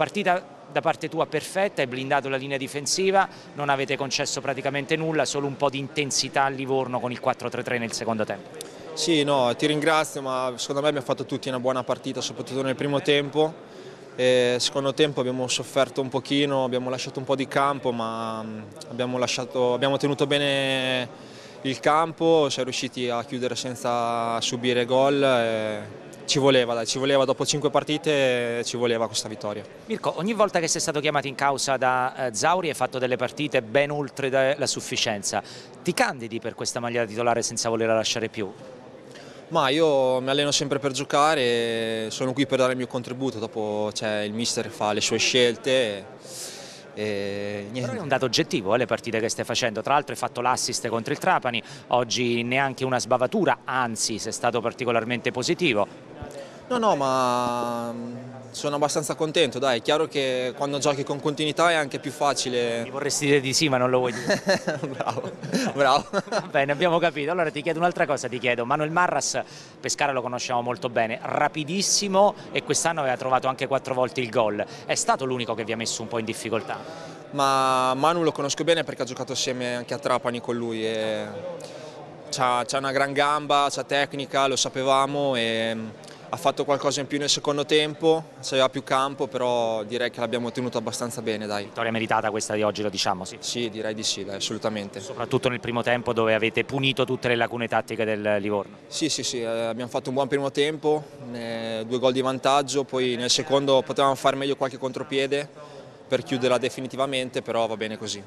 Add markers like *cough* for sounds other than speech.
partita da parte tua perfetta, hai blindato la linea difensiva, non avete concesso praticamente nulla, solo un po' di intensità a Livorno con il 4-3-3 nel secondo tempo. Sì, no, ti ringrazio, ma secondo me abbiamo fatto tutti una buona partita, soprattutto nel primo tempo. E secondo tempo abbiamo sofferto un pochino, abbiamo lasciato un po' di campo, ma abbiamo, lasciato, abbiamo tenuto bene il campo, siamo riusciti a chiudere senza subire gol. E ci voleva, dai, ci voleva dopo cinque partite, ci voleva questa vittoria. Mirko, ogni volta che sei stato chiamato in causa da eh, Zauri hai fatto delle partite ben oltre la sufficienza. Ti candidi per questa maglia titolare senza volerla lasciare più? Ma io mi alleno sempre per giocare, sono qui per dare il mio contributo, dopo cioè, il mister fa le sue scelte. E Però è un dato oggettivo eh, le partite che stai facendo, tra l'altro hai fatto l'assist contro il Trapani, oggi neanche una sbavatura, anzi sei stato particolarmente positivo. No, no, ma sono abbastanza contento, dai, è chiaro che quando giochi con continuità è anche più facile. Mi vorresti dire di sì, ma non lo vuoi dire. *laughs* bravo, bravo. Va bene, abbiamo capito. Allora ti chiedo un'altra cosa, ti chiedo. Manuel Marras, Pescara lo conosciamo molto bene, rapidissimo e quest'anno aveva trovato anche quattro volte il gol. È stato l'unico che vi ha messo un po' in difficoltà? Ma Manu lo conosco bene perché ha giocato assieme anche a Trapani con lui e c'ha, una gran gamba, c'ha tecnica, lo sapevamo e ha fatto qualcosa in più nel secondo tempo, c'era più campo, però direi che l'abbiamo tenuto abbastanza bene. Dai. Vittoria meritata questa di oggi, lo diciamo, sì? Sì, direi di sì, dai, assolutamente. Soprattutto nel primo tempo dove avete punito tutte le lacune tattiche del Livorno. Sì, sì, sì, eh, abbiamo fatto un buon primo tempo, due gol di vantaggio, poi nel secondo potevamo fare meglio qualche contropiede per chiuderla definitivamente, però va bene così.